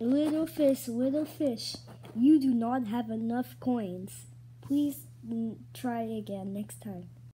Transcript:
Little fish, little fish, you do not have enough coins. Please try again next time.